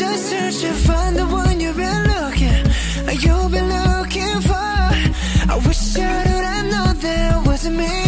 just search and find the one you've been looking, you've been looking for. I wish I would have known that wasn't me.